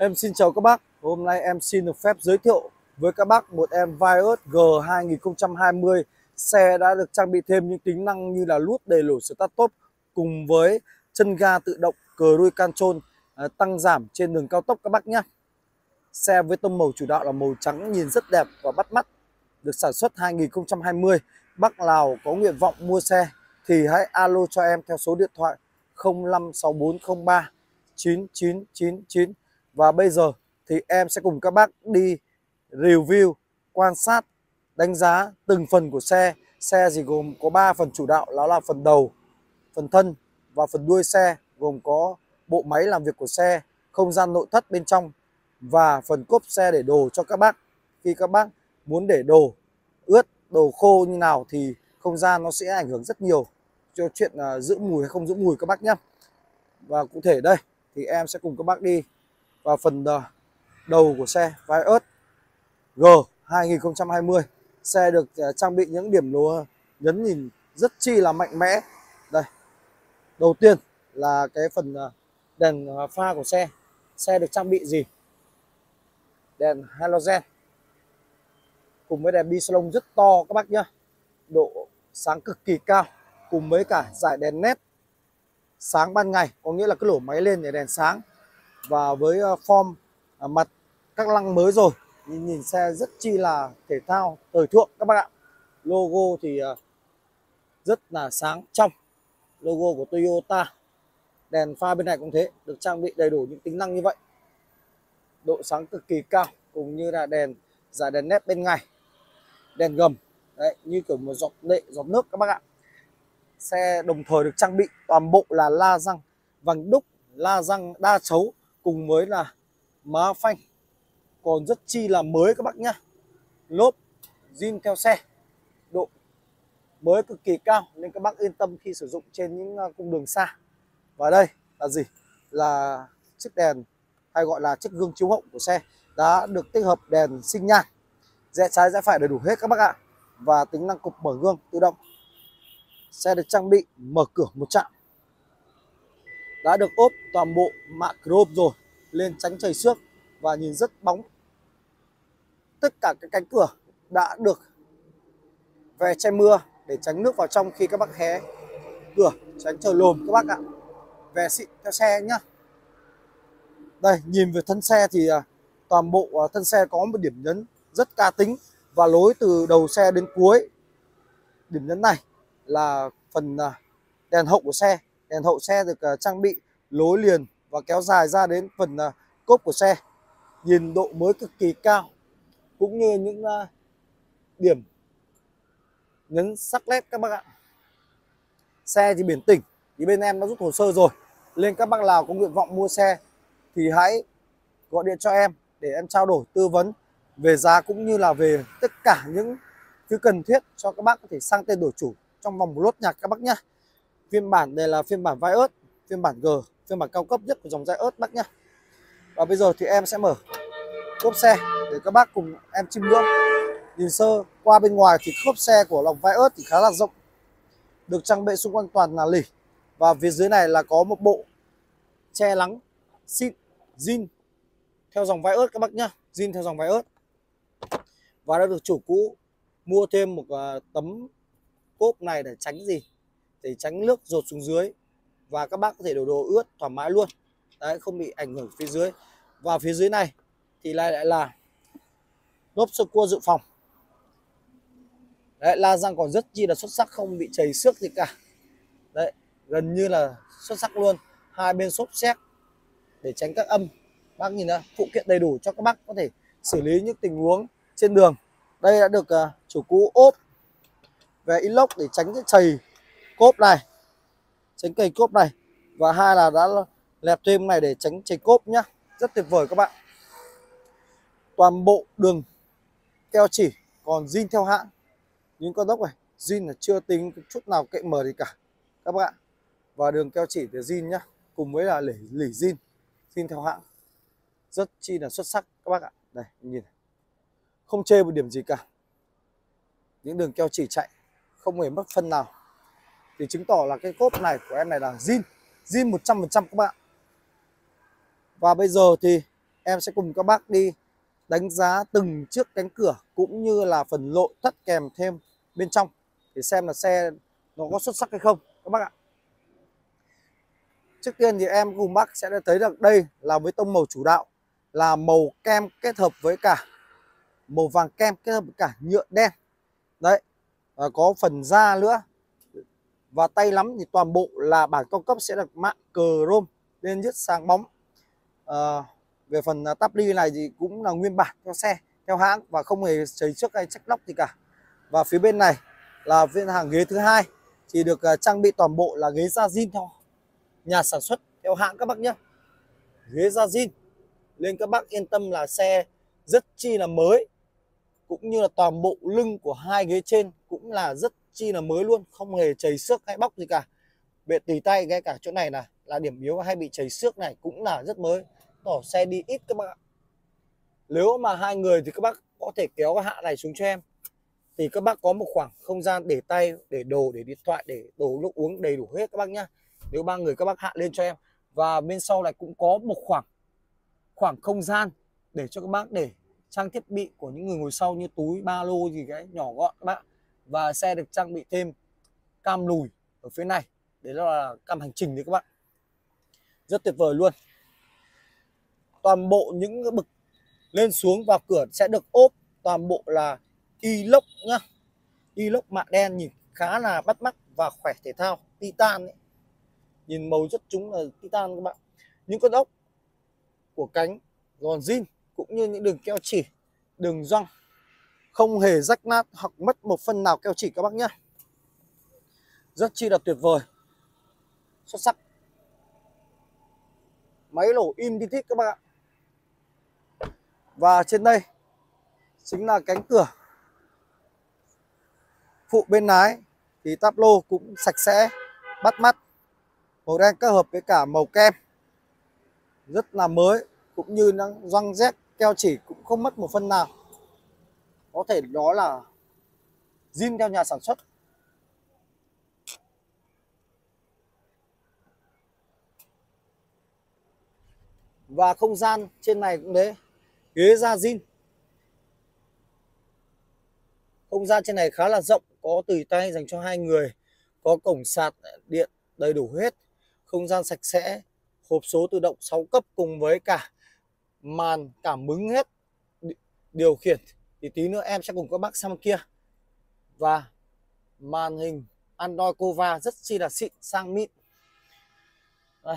Em xin chào các bác. Hôm nay em xin được phép giới thiệu với các bác một em Vios G 2020. Xe đã được trang bị thêm những tính năng như là lút đề lổ start top cùng với chân ga tự động, cruise control à, tăng giảm trên đường cao tốc các bác nhé. Xe với tông màu chủ đạo là màu trắng nhìn rất đẹp và bắt mắt. Được sản xuất 2020. Bác Lào có nguyện vọng mua xe thì hãy alo cho em theo số điện thoại 056403 9999 và bây giờ thì em sẽ cùng các bác đi review, quan sát, đánh giá từng phần của xe. Xe thì gồm có 3 phần chủ đạo, đó là phần đầu, phần thân và phần đuôi xe, gồm có bộ máy làm việc của xe, không gian nội thất bên trong và phần cốp xe để đồ cho các bác. Khi các bác muốn để đồ ướt, đồ khô như nào thì không gian nó sẽ ảnh hưởng rất nhiều cho chuyện à, giữ mùi hay không giữ mùi các bác nhé. Và cụ thể đây, thì em sẽ cùng các bác đi và phần à, đầu của xe, Vios G 2020 xe được à, trang bị những điểm lúa nhấn nhìn rất chi là mạnh mẽ. Đây, đầu tiên là cái phần à, đèn pha của xe. Xe được trang bị gì? Đèn halogen. Cùng với đèn bi salon rất to, các bác nhá. Độ sáng cực kỳ cao, cùng với cả dải đèn nét sáng ban ngày, có nghĩa là cái lỗ máy lên để đèn sáng và với ờ, form à, mặt các lăng mới rồi nhìn, nhìn xe rất chi là thể thao thời thượng các bạn ạ. Logo thì ờ, rất là sáng trong. Logo của Toyota đèn pha bên này cũng thế được trang bị đầy đủ những tính năng như vậy. Độ sáng cực kỳ cao cùng như là đèn giải đèn nét bên ngày đèn gầm đấy như kiểu một giọt lệ giọt nước các bác ạ. Xe đồng thời được trang bị toàn bộ là la răng vành đúc la răng đa chấu cùng với là má phanh. Còn rất chi là mới các bác nhá. Lốp, zin theo xe. Độ mới cực kỳ cao nên các bác yên tâm khi sử dụng trên những à, cung đường xa. Và đây là gì? Là chiếc đèn hay gọi là chiếc gương chiếu hậu của xe đã được tích hợp đèn sinh nhan. Rẽ trái rẽ phải đầy đủ hết các bác ạ. Và tính năng cục mở gương tự động. Xe được trang bị mở cửa một chạm đã được ốp toàn bộ mạ chrome rồi, lên tránh trời xước và nhìn rất bóng. Tất cả các cánh cửa đã được về che mưa để tránh nước vào trong khi các bác hé cửa, tránh trời lồm các bác ạ. Về xịn theo xe nhá. Đây, nhìn về thân xe thì à, toàn bộ à, thân xe có một điểm nhấn rất ca tính và lối từ đầu xe đến cuối. Điểm nhấn này là phần à, đèn hậu của xe đèn hậu xe được à, trang bị lối liền và kéo dài ra đến phần à, cốp của xe. Nhìn độ mới cực kỳ cao, cũng như những à, điểm nhấn sắc nét các bác ạ. Xe thì biển tỉnh, thì bên em đã rút hồ sơ rồi. Lên các bác nào có nguyện vọng mua xe thì hãy gọi điện cho em để em trao đổi, tư vấn về giá cũng như là về tất cả những thứ cần thiết cho các bác có thể sang tên đổi chủ trong vòng một lốt nhạc các bác nhé phiên bản này là phiên bản vai ớt phiên bản G, phiên bản cao cấp nhất của dòng vai ớt bác nhá. Và bây giờ thì em sẽ mở cốp xe để các bác cùng em chiêm ngưỡng. Nhìn sơ qua bên ngoài thì cốp xe của lòng vai ớt thì khá là rộng, được trang bị xung quanh toàn là lỉ. Và phía dưới này là có một bộ che nắng xịn, zin theo dòng vai ớt các bác nhá, zin theo dòng vai ớt và đã được chủ cũ mua thêm một à, tấm cốp này để tránh gì? Để tránh nước rột xuống dưới. Và các bác có thể đổ đồ ướt thoải mái luôn. Đấy không bị ảnh hưởng phía dưới. Và phía dưới này thì lại lại là lốp sơ cua dự phòng. Đấy la răng còn rất chi là xuất sắc không bị chảy xước gì cả. Đấy gần như là xuất sắc luôn. Hai bên xốp xét để tránh các âm. Bác nhìn đã phụ kiện đầy đủ cho các bác có thể xử lý những tình huống trên đường. Đây đã được uh, chủ cũ ốp về inox để tránh cái chày cốp này. Tránh cây cốp này. Và hai là đã lẹp thêm này để tránh chảy cốp nhá. Rất tuyệt vời các bạn. Toàn bộ đường keo chỉ còn zin theo hãng. Những con dốc này, zin là chưa tính chút nào cậy mở gì cả. Các bạn và đường keo chỉ thì zin nhá. Cùng với là lỉ lỉ zin zin theo hãng. Rất chi là xuất sắc, các bác ạ. Đây, nhìn không chê một điểm gì cả. Những đường keo chỉ chạy, không hề mất phân nào thì chứng tỏ là cái cốp này của em này là zin zin 100% các bạn. Và bây giờ thì em sẽ cùng các bác đi đánh giá từng chiếc cánh cửa cũng như là phần lội thất kèm thêm bên trong để xem là xe nó có xuất sắc hay không. Các bác ạ. Trước tiên thì em cùng bác sẽ thấy được đây là với tông màu chủ đạo, là màu kem kết hợp với cả màu vàng kem kết hợp với cả nhựa đen. Đấy, và có phần da nữa và tay lắm thì toàn bộ là bản cao cấp sẽ được mạng cờ rôm lên rất sáng bóng. À, về phần à, tắp ly này thì cũng là nguyên bản theo xe theo hãng và không hề chảy trước hay trách lóc gì cả. Và phía bên này là viên hàng ghế thứ hai thì được à, trang bị toàn bộ là ghế da zin theo nhà sản xuất theo hãng các bác nhé. Ghế da zin nên các bác yên tâm là xe rất chi là mới cũng như là toàn bộ lưng của hai ghế trên cũng là rất chi là mới luôn, không hề chảy xước hay bóc gì cả. Bệ tùy tay ngay cả chỗ này là là điểm yếu hay bị chảy xước này cũng là rất mới. Tỏ xe đi ít các bác ạ. Nếu mà hai người thì các bác có thể kéo cái hạ này xuống cho em. Thì các bác có một khoảng không gian để tay, để đồ, để điện thoại, để đồ nước uống đầy đủ hết các bác nhá. Nếu ba người các bác hạ lên cho em. Và bên sau này cũng có một khoảng khoảng không gian để cho các bác để trang thiết bị của những người ngồi sau như túi ba lô gì cái nhỏ gọn các bác và xe được trang bị thêm cam lùi ở phía này. Đấy là cam hành trình đấy các bạn. Rất tuyệt vời luôn. Toàn bộ những bậc lên xuống vào cửa sẽ được ốp toàn bộ là inox nhá. Inox mạ đen nhìn khá là bắt mắt và khỏe thể thao. Titan ấy. nhìn màu rất chúng là titan các bạn. Những con ốc của cánh gòn zin cũng như những đường keo chỉ, đường răng không hề rách nát hoặc mất một phần nào keo chỉ các bác nhé. Rất chi là tuyệt vời. Xuất sắc. Máy lổ in thích các bạn và trên đây chính là cánh cửa. Phụ bên lái thì táp lô cũng sạch sẽ, bắt mắt. Màu đen kết hợp với cả màu kem. Rất là mới cũng như răng rét keo chỉ cũng không mất một phân nào có thể đó là zin theo nhà sản xuất. Và không gian trên này cũng thế, ghế da zin. Không gian trên này khá là rộng, có tùy tay dành cho hai người, có cổng sạc điện đầy đủ hết, không gian sạch sẽ, hộp số tự động 6 cấp cùng với cả màn cảm ứng hết, điều khiển thì tí nữa em sẽ cùng các bác sang kia. Và màn hình Android Cova rất chi là xịn, sang mịn. Đây,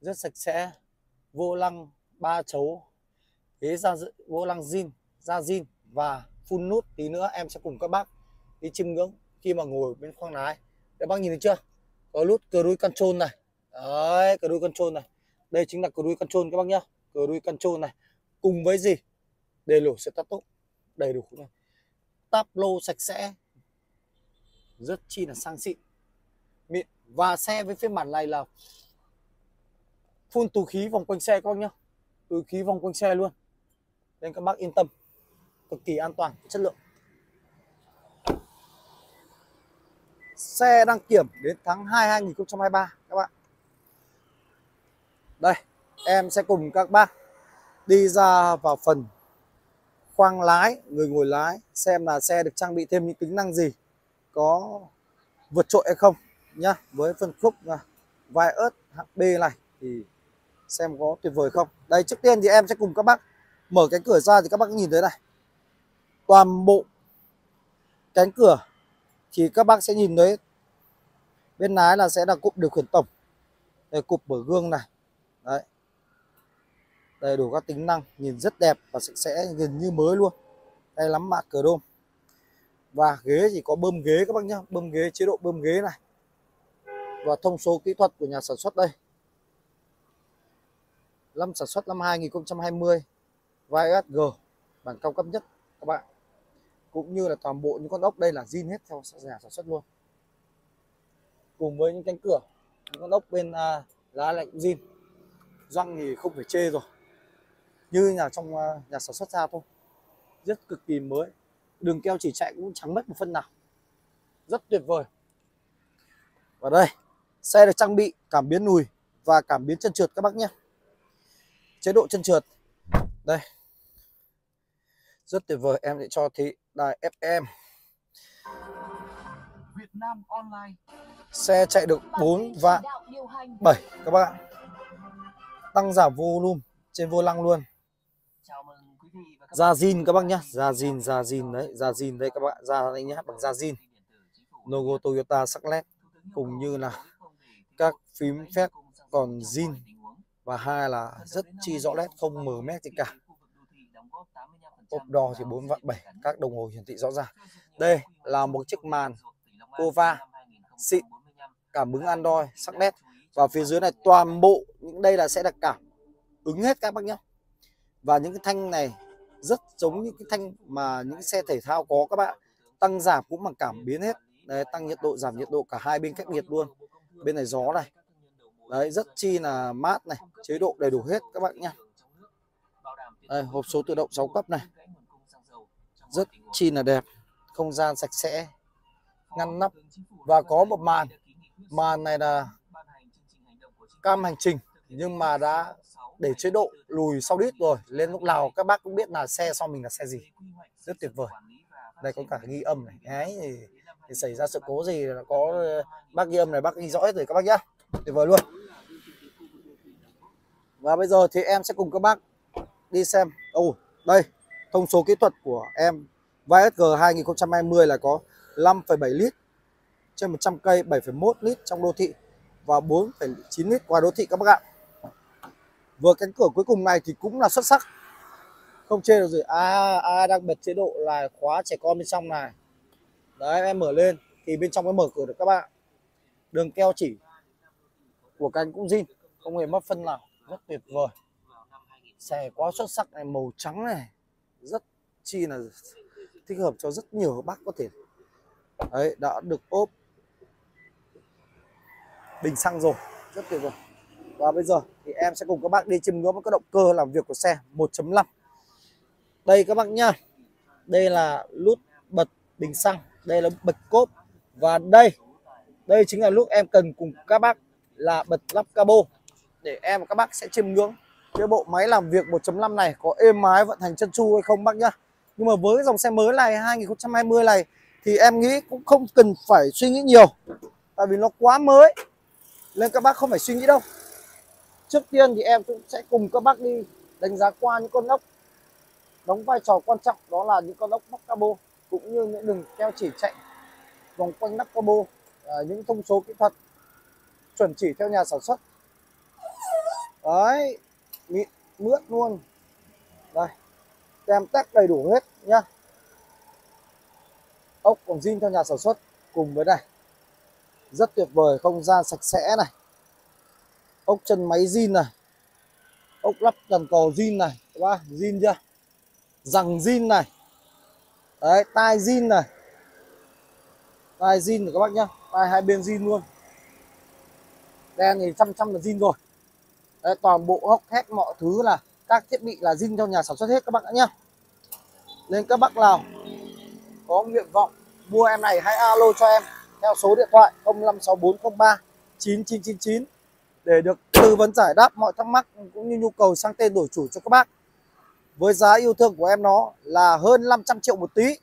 rất sạch sẽ. Vô lăng ba chấu. Ghế da vô lăng zin, da zin và phun nút. Tí nữa em sẽ cùng các bác đi chiêm ngưỡng khi mà ngồi bên khoang lái. Các bác nhìn thấy chưa? Có nút cruise control này. Đấy cruise control này. Đây chính là cruise control các bác nhá. Cruise control này. Cùng với gì? Để lổ sẽ tắt tốt đầy đủ này táp lô sạch sẽ, rất chi là sang xịn. Mịn và xe với phiên bản này là phun túi khí vòng quanh xe các bác nhá. Túi khí vòng quanh xe luôn. Nên các bác yên tâm, cực kỳ an toàn, chất lượng. Xe đăng kiểm đến tháng 2 2023 các bạn. Đây, em sẽ cùng các bác đi ra vào phần khoang lái, người ngồi lái, xem là xe được trang bị thêm những tính năng gì có vượt trội hay không nhá. Với phân khúc vai ớt, hạng B này thì xem có tuyệt vời không. Đây, trước tiên thì em sẽ cùng các bác mở cánh cửa ra thì các bác nhìn thấy này. Toàn bộ cánh cửa thì các bác sẽ nhìn thấy bên lái là sẽ là cụm điều khiển tổng. Đây, cụm mở gương này. Đấy đầy đủ các tính năng nhìn rất đẹp và sạch sẽ gần như mới luôn. Đây lắm mạ cửa đôm. Và ghế thì có bơm ghế các bác nhá. Bơm ghế chế độ bơm ghế này. Và thông số kỹ thuật của nhà sản xuất đây. Năm sản xuất năm 2020 VSG bản cao cấp nhất các bạn. Cũng như là toàn bộ những con ốc đây là zin hết theo nhà sản xuất luôn. Cùng với những cánh cửa những con ốc bên uh, lá lạnh zin. Răng thì không phải chê rồi như nhà trong uh, nhà sản xuất ra thôi. Rất cực kỳ mới. Đường keo chỉ chạy cũng chẳng mất một phân nào. Rất tuyệt vời. Và đây xe được trang bị cảm biến lùi và cảm biến chân trượt các bác nhé. Chế độ chân trượt. Đây. Rất tuyệt vời. Em sẽ cho thị đài FM Việt Nam Online. Xe chạy được 4 vạn 7 các bạn. Tăng giảm volume trên vô lăng luôn Chào mừng quý vị và các da zin các bác nhá. Da zin da zin đấy. Da zin đây các bạn. Da đây nhá bằng da zin logo Toyota sắc nét, cùng như là các phím phép còn zin và hai là rất chi rõ nét không mờ mét gì cả. Ốp đo thì 4 vạn 7 các đồng hồ hiển thị rõ ràng. Đây là một chiếc màn Cova xịn. Cảm ứng Android sắc nét. Và phía dưới này toàn bộ những đây là sẽ là cảm ứng hết các bác nhé và những cái thanh này rất giống những cái thanh mà những xe thể thao có các bạn. Tăng giảm cũng bằng cảm biến hết. Đấy tăng nhiệt độ giảm nhiệt độ cả hai bên cách nhiệt luôn. Bên này gió này. Đấy rất chi là mát này chế độ đầy đủ hết các bạn nhé đây, hộp số tự động 6 cấp này. Rất chi là đẹp không gian sạch sẽ ngăn nắp. Và có một màn. Màn này là cam hành trình nhưng mà đã để chế độ lùi sau đít rồi lên lúc nào các bác cũng biết là xe sau mình là xe gì. Rất tuyệt vời. Đây có cả ghi âm này. Đấy thì, thì xảy ra sự cố gì là có bác ghi âm này bác ghi rõ hết rồi các bác nhá. Tuyệt vời luôn. Và bây giờ thì em sẽ cùng các bác đi xem. Ồ đây thông số kỹ thuật của em VSG 2020 là có 5,7 lít trên 100 cây 7,1 lít trong đô thị và 4,9 lít ngoài đô thị các bác ạ vừa cánh cửa cuối cùng này thì cũng là xuất sắc. Không chê được gì. À, à đang bật chế độ là khóa trẻ con bên trong này. Đấy em mở lên. Thì bên trong mới mở cửa được các bạn. Đường keo chỉ của cánh cũng zin. Không hề mất phân nào. Rất tuyệt vời. Xe quá xuất sắc này màu trắng này. Rất chi là thích hợp cho rất nhiều bác có thể. Đấy đã được ốp. Bình xăng rồi. Rất tuyệt vời và bây giờ thì em sẽ cùng các bác đi chiêm ngưỡng cái các động cơ làm việc của xe 1.5 đây các bác nhá đây là nút bật bình xăng, đây là bật cốp. Và đây đây chính là lúc em cần cùng các bác là bật lắp cabo để em và các bác sẽ chiêm ngưỡng. Cái bộ máy làm việc 1.5 này có êm ái vận hành chân chu hay không bác nhá. Nhưng mà với dòng xe mới này 2020 này, thì em nghĩ cũng không cần phải suy nghĩ nhiều. Tại vì nó quá mới, nên các bác không phải suy nghĩ đâu trước tiên thì em cũng sẽ cùng các bác đi đánh giá qua những con ốc đóng vai trò quan trọng đó là những con ốc móc cabo cũng như những đường keo chỉ chạy vòng quanh nắp cabo à, những thông số kỹ thuật chuẩn chỉ theo nhà sản xuất. Đấy mịn mướt luôn. Đây tem tắc đầy đủ hết nhá. Ốc còn zin theo nhà sản xuất cùng với này. Rất tuyệt vời không gian sạch sẽ này ốc chân máy zin này. Ốc lắp cần cầu zin này. Các bác zin chưa? Rằng zin này. Đấy tai zin này. Tai zin của các bác nhá. Tai hai bên zin luôn. Đen thì trăm trăm là zin rồi. Đấy, toàn bộ hốc hết mọi thứ là các thiết bị là zin cho nhà sản xuất hết các bác đã nhá. Nên các bác nào có nguyện vọng mua em này hãy alo cho em theo số điện thoại 056403 9999 để được tư vấn giải đáp mọi thắc mắc cũng như nhu cầu sang tên đổi chủ cho các bác. Với giá yêu thương của em nó là hơn 500 triệu một tí.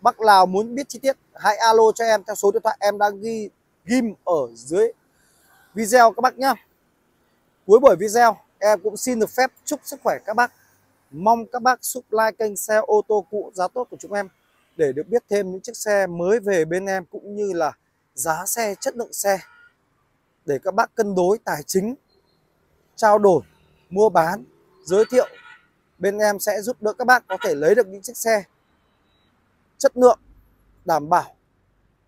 Bác nào muốn biết chi tiết hãy alo cho em theo số điện thoại em đang ghi ghim ở dưới video các bác nhé. Cuối buổi video em cũng xin được phép chúc sức khỏe các bác. Mong các bác subscribe kênh xe ô tô cũ giá tốt của chúng em để được biết thêm những chiếc xe mới về bên em cũng như là giá xe, chất lượng xe để các bác cân đối tài chính, trao đổi, mua bán, giới thiệu. Bên em sẽ giúp đỡ các bác có thể lấy được những chiếc xe chất lượng, đảm bảo,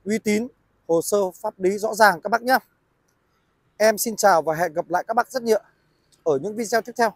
uy tín, hồ sơ pháp lý rõ ràng các bác nhé. Em xin chào và hẹn gặp lại các bác rất nhiều ở những video tiếp theo.